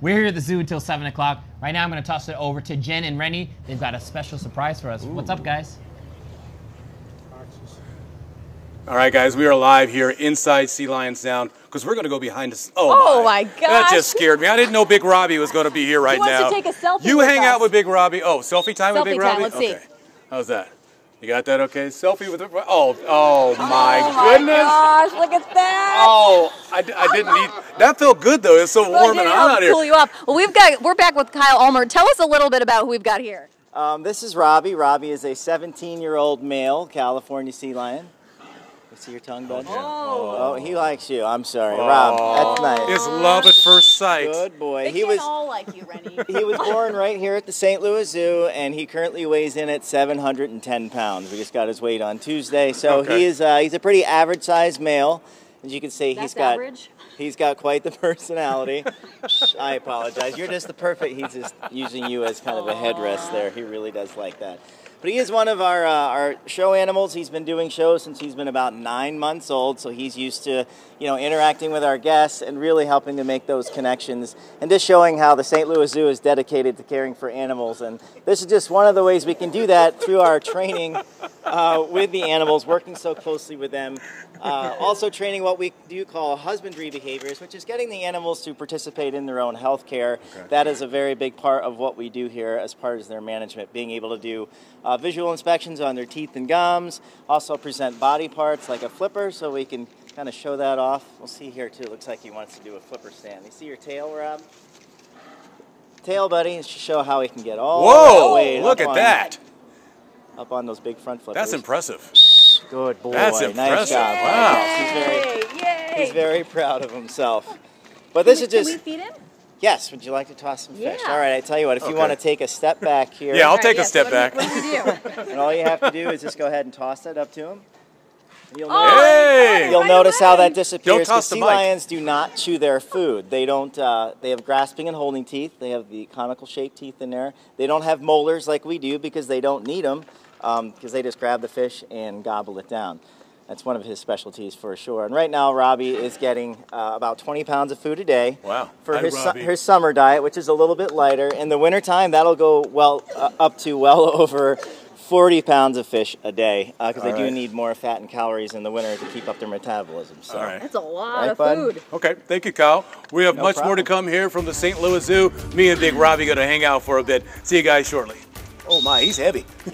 We're here at the zoo until 7 o'clock. Right now, I'm going to toss it over to Jen and Rennie. They've got a special surprise for us. What's up, guys? All right, guys, we are live here inside Sea Lion Sound because we're going to go behind us. Oh, Oh, my god. That just scared me. I didn't know Big Robby was going to be here right wants to now. take a selfie You with hang us. out with Big Robby. Oh, selfie time with Big time, Robby. let's see. okay. How's that? You got that? Okay. Selfie with. Oh, oh my oh my goodness. gosh, look at that. Oh, I didn't need. That felt good though. It's so warm and hot out here. Cool you off. Well, we've got we're back with Kyle Ulmer. Tell us a little bit about who we've got here. Um, this is Robby. Robby is a 17-year-old male California sea lion. You see your tongue, bud? Oh. he likes you. I'm sorry, Rob. That's nice. It's love at first sight. Good boy. They he can't was all like you, Rennie. he was born right here at the St. Louis Zoo, and he currently weighs in at 710 pounds. We just got his weight on Tuesday, so Okay. he is uh, he's a pretty average-sized male. As you can see, That's he's got average. he's got quite the personality. I apologize. You're just the perfect. He's just using you as kind of a headrest there. He really does like that. But he is one of our uh, our show animals. He's been doing shows since he's been about nine months old, so he's used to you know interacting with our guests and really helping to make those connections and just showing how the St. Louis Zoo is dedicated to caring for animals. And this is just one of the ways we can do that through our training uh, with the animals, working so closely with them. Uh, also training what we do call husbandry behaviors, which is getting the animals to participate in their own health care. That is a very big part of what we do here as part of their management, being able to do uh, visual inspections on their teeth and gums, also present body parts like a flipper so we can kind of show that off. We'll see here too, looks like he wants to do a flipper stand. You see your tail, Rob? Tail, buddy, to show how he can get all Whoa! the way Look at on- that. Up on those big front flippers. That's impressive. Good boy. That's Nice impressive. job. Wow. He's very, Yay! Yay! he's very proud of himself. But this is Can just we feed him? Yes. Would you like to toss some fish? Yeah. All right. I tell you what. If you want to take a step back here, Yeah, I'll All right, take a step what do back. What do we do? and all you have to do is just go ahead and toss that up to him. You'll Oh, notice, Hey! you'll right notice how that disappears. toss because the sea mic. lions do not chew their food. They don't. Uh, they have grasping and holding teeth. They have the conical shaped teeth in there. They don't have molars like we do because they don't need them. Because they just grab the fish and gobble it down. That's one of his specialties for sure. And right now, Robby is getting uh, about 20 pounds of food a day. Wow. For Hi, his, su- Robby. his summer diet, which is a little bit lighter. In the wintertime, that'll go well uh, up to well over 40 pounds of fish a day because they All do need more fat and calories in the winter to keep up their metabolism. So. All right. That's a lot Right, of bud? food. Okay, thank you, Kyle. We have No much more to come here from the St. Louis Zoo. Me and Big Robby going to hang out for a bit. See you guys shortly. Oh my, he's heavy.